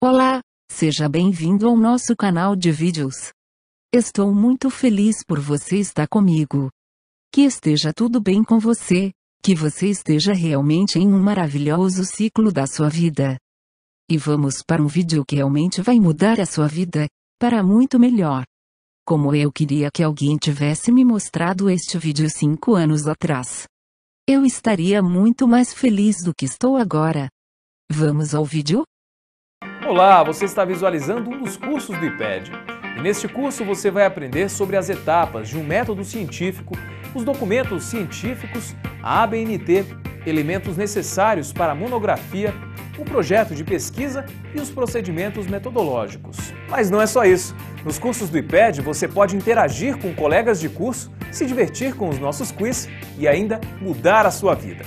Olá, seja bem-vindo ao nosso canal de vídeos. Estou muito feliz por você estar comigo. Que esteja tudo bem com você, que você esteja realmente em um maravilhoso ciclo da sua vida. E vamos para um vídeo que realmente vai mudar a sua vida, para muito melhor. Como eu queria que alguém tivesse me mostrado este vídeo cinco anos atrás. Eu estaria muito mais feliz do que estou agora. Vamos ao vídeo? Olá, você está visualizando um dos cursos do IPED. E neste curso você vai aprender sobre as etapas de um método científico, os documentos científicos, a ABNT, elementos necessários para a monografia, o projeto de pesquisa e os procedimentos metodológicos. Mas não é só isso. Nos cursos do IPED você pode interagir com colegas de curso, se divertir com os nossos quiz e ainda mudar a sua vida.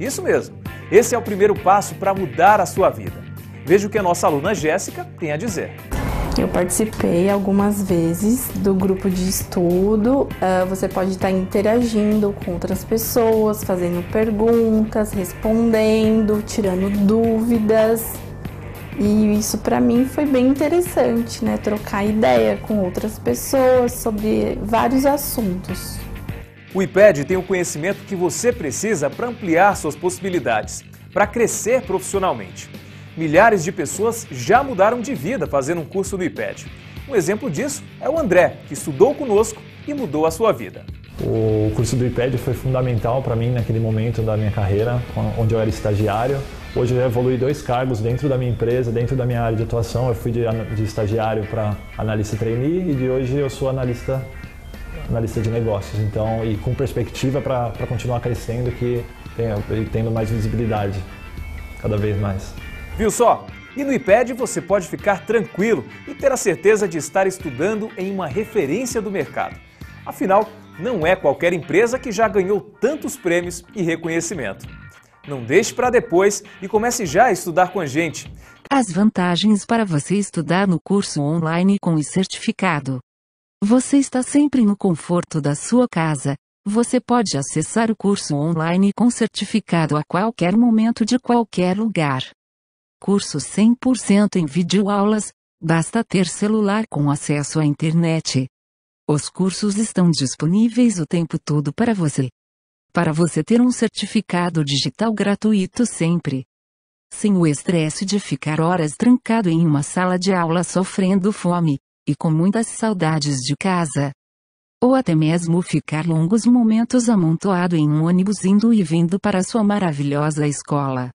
Isso mesmo, esse é o primeiro passo para mudar a sua vida. Veja o que a nossa aluna Jéssica tem a dizer. Eu participei algumas vezes do grupo de estudo. Uh, você pode estar interagindo com outras pessoas, fazendo perguntas, respondendo, tirando dúvidas. E isso para mim foi bem interessante, né? Trocar ideia com outras pessoas sobre vários assuntos. O IPED tem o conhecimento que você precisa para ampliar suas possibilidades, para crescer profissionalmente milhares de pessoas já mudaram de vida fazendo um curso do IPED. Um exemplo disso é o André, que estudou conosco e mudou a sua vida. O curso do IPED foi fundamental para mim naquele momento da minha carreira, onde eu era estagiário. Hoje eu evolui dois cargos dentro da minha empresa, dentro da minha área de atuação. Eu fui de, de estagiário para analista trainee e de hoje eu sou analista, analista de negócios. Então, e com perspectiva para continuar crescendo que tem, tendo mais visibilidade cada vez mais. Viu só? E no IPED você pode ficar tranquilo e ter a certeza de estar estudando em uma referência do mercado. Afinal, não é qualquer empresa que já ganhou tantos prêmios e reconhecimento. Não deixe para depois e comece já a estudar com a gente. As vantagens para você estudar no curso online com o certificado. Você está sempre no conforto da sua casa. Você pode acessar o curso online com certificado a qualquer momento de qualquer lugar. Curso 100% em videoaulas, basta ter celular com acesso à internet. Os cursos estão disponíveis o tempo todo para você. Para você ter um certificado digital gratuito sempre. Sem o estresse de ficar horas trancado em uma sala de aula sofrendo fome, e com muitas saudades de casa. Ou até mesmo ficar longos momentos amontoado em um ônibus indo e vindo para sua maravilhosa escola.